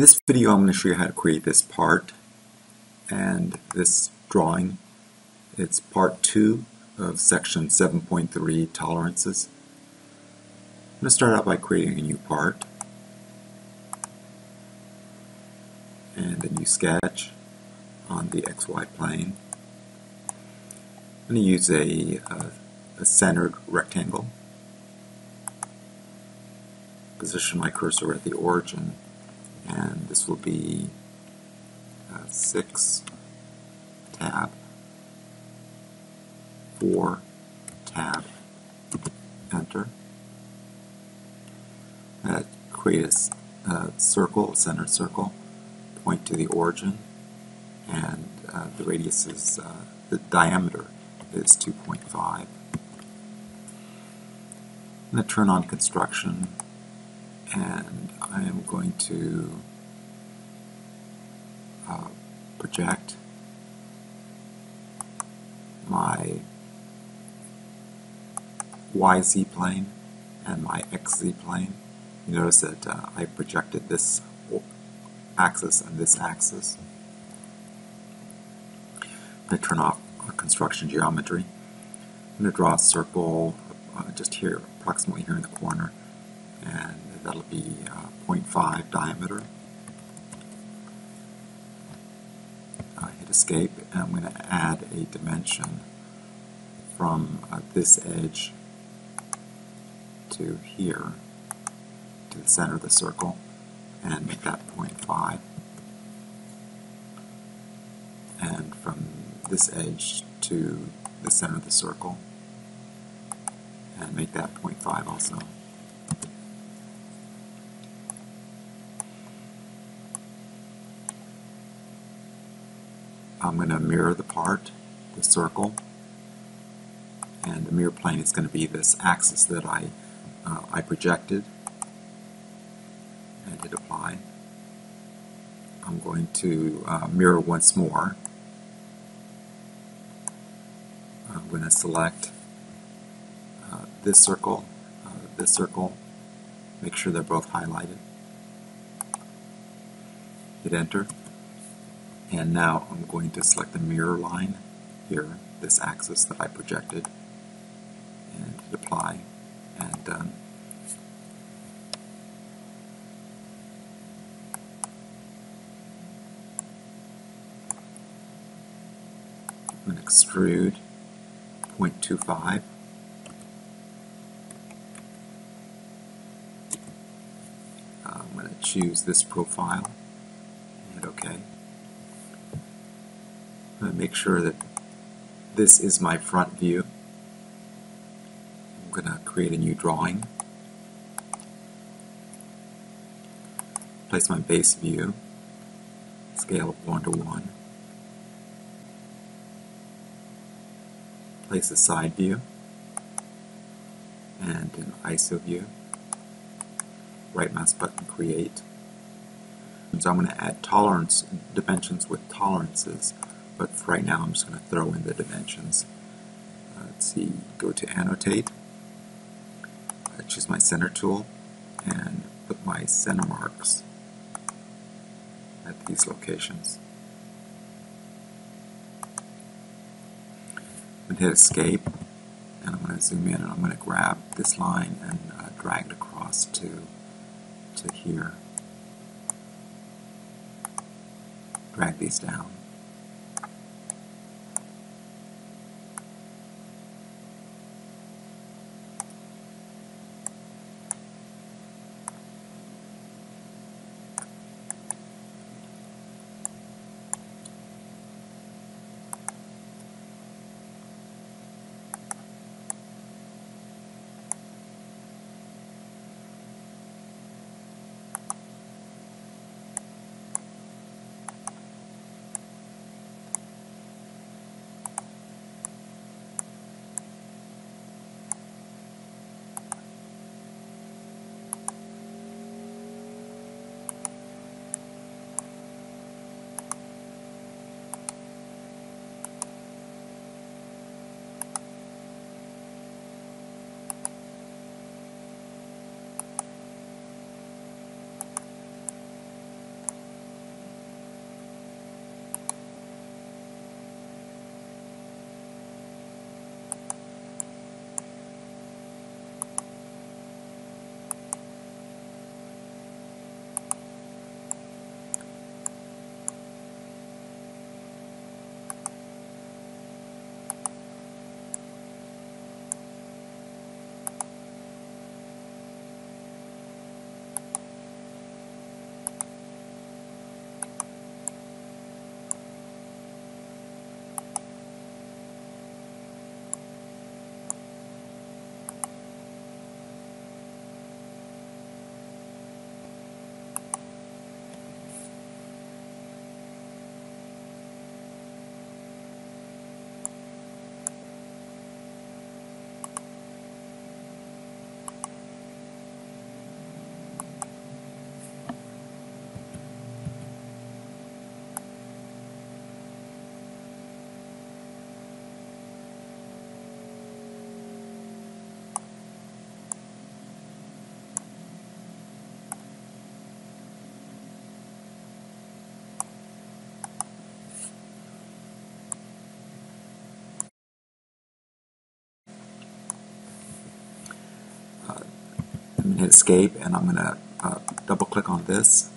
In this video I'm going to show you how to create this part and this drawing. It's part 2 of section 7.3 tolerances. I'm going to start out by creating a new part and a new sketch on the XY plane. I'm going to use a, a, a centered rectangle. Position my cursor at the origin and this will be uh, 6 tab 4 tab enter. Uh, create a, a circle, a centered circle point to the origin and uh, the radius is uh, the diameter is 2.5 I'm going to turn on construction and I am going to uh, project my YZ plane and my XZ plane. You notice that uh, I projected this axis and this axis. I'm going to turn off construction geometry. I'm going to draw a circle uh, just here, approximately here in the corner, and that'll be uh, 0.5 diameter. Uh, hit escape, and I'm going to add a dimension from uh, this edge to here, to the center of the circle, and make that 0.5. And from this edge to the center of the circle, and make that 0.5 also. I'm going to mirror the part, the circle, and the mirror plane is going to be this axis that I, uh, I projected and hit apply. I'm going to uh, mirror once more. I'm going to select uh, this circle, uh, this circle, make sure they're both highlighted. Hit enter. And now I'm going to select the mirror line here, this axis that I projected, and hit apply, and done. I'm going to extrude 0.25. Uh, I'm going to choose this profile, hit OK. Make sure that this is my front view. I'm going to create a new drawing. Place my base view, scale of 1 to 1. Place a side view and an ISO view. Right mouse button, create. So I'm going to add tolerance dimensions with tolerances but for right now I'm just going to throw in the dimensions. Uh, let's see, go to annotate, uh, choose my center tool, and put my center marks at these locations. I'm going to hit escape, and I'm going to zoom in, and I'm going to grab this line and uh, drag it across to, to here. Drag these down. I'm going to hit escape and I'm going to uh, double click on this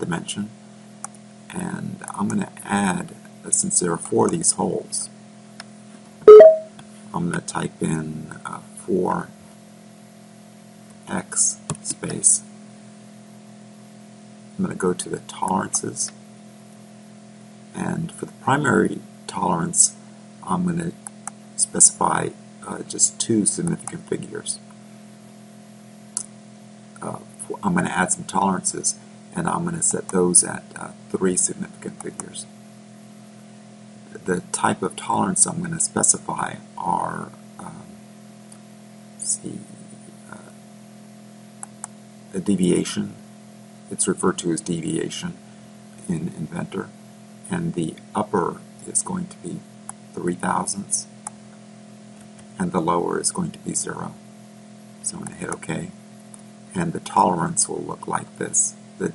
dimension and I'm going to add, since there are four of these holes, I'm going to type in uh, 4x space. I'm going to go to the tolerances and for the primary tolerance I'm going to specify uh, just two significant figures. I'm going to add some tolerances and I'm going to set those at uh, three significant figures. The type of tolerance I'm going to specify are, um, see, uh, a deviation. It's referred to as deviation in Inventor, and the upper is going to be three thousandths, and the lower is going to be zero. So I'm going to hit OK, and the tolerance will look like this. The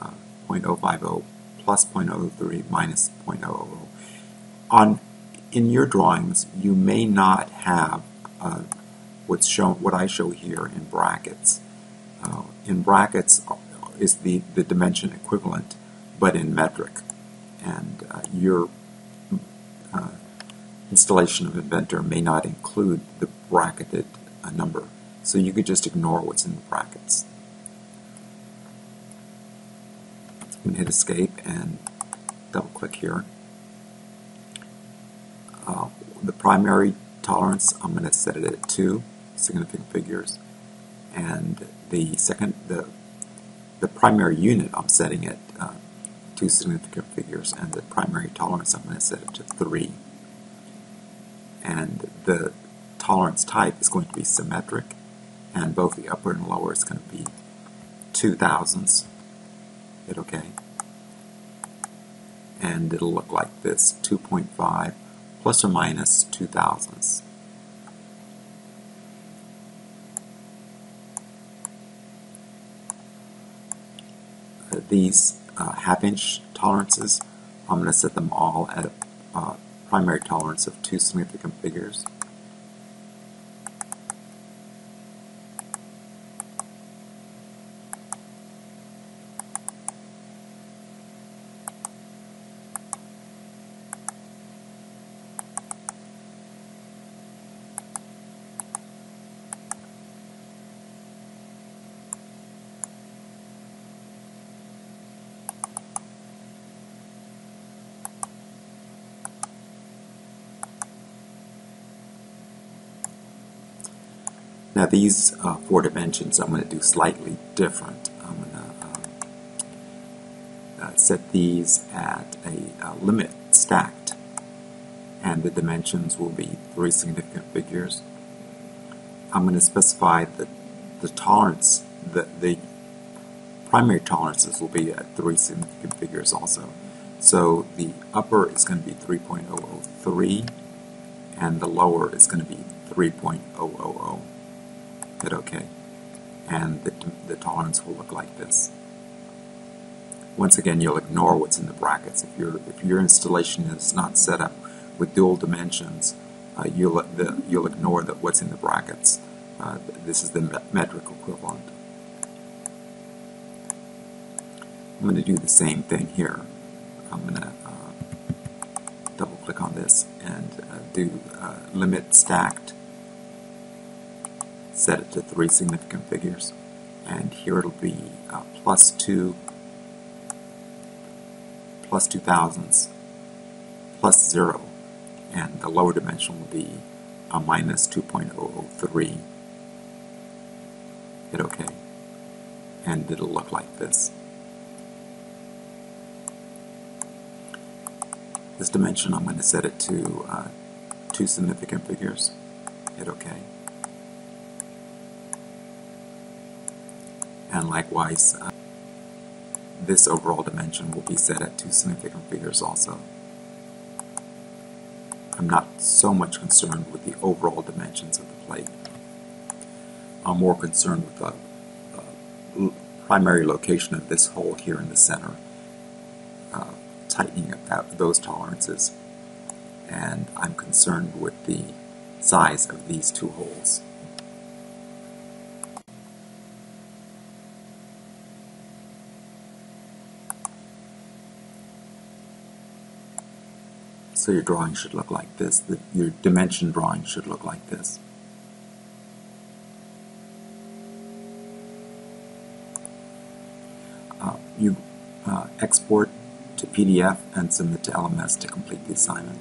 uh, 0.050 plus 0.03 minus 0.000. On in your drawings, you may not have uh, what's shown, what I show here in brackets. Uh, in brackets is the, the dimension equivalent, but in metric. And uh, your uh, installation of Inventor may not include the bracketed uh, number. So you could just ignore what's in the brackets. I'm going to hit escape and double click here. Uh, the primary tolerance, I'm going to set it at 2 significant figures. And the second, the, the primary unit, I'm setting at uh, 2 significant figures. And the primary tolerance, I'm going to set it to 3. And the tolerance type is going to be symmetric. And both the upper and lower is going to be 2 thousandths. Hit OK. And it'll look like this, 2.5 plus or minus 2 thousandths. Uh, these uh, half-inch tolerances, I'm going to set them all at a uh, primary tolerance of two significant figures. Now these uh, four dimensions I'm going to do slightly different. I'm going to um, uh, set these at a uh, limit stacked and the dimensions will be three significant figures. I'm going to specify that the tolerance, the, the primary tolerances will be at three significant figures also. So the upper is going to be 3.003 and the lower is going to be 3.000 hit OK. And the, the tolerance will look like this. Once again, you'll ignore what's in the brackets. If, your if your installation is not set up with dual dimensions, uh, you'll, the, you'll ignore the, what's in the brackets. Uh, this is the metric equivalent. I'm going to do the same thing here. I'm going to uh, double click on this and uh, do uh, limit stacked set it to three significant figures. And here it'll be uh, plus 2 plus 2 thousandths plus 0 and the lower dimension will be a minus 2.003 hit OK and it'll look like this. This dimension I'm going to set it to uh, two significant figures. Hit OK and likewise uh, this overall dimension will be set at two significant figures also. I'm not so much concerned with the overall dimensions of the plate. I'm more concerned with the uh, primary location of this hole here in the center, uh, tightening up that, those tolerances, and I'm concerned with the size of these two holes. So your drawing should look like this. The, your dimension drawing should look like this. Uh, you uh, export to PDF and submit to LMS to complete the assignment.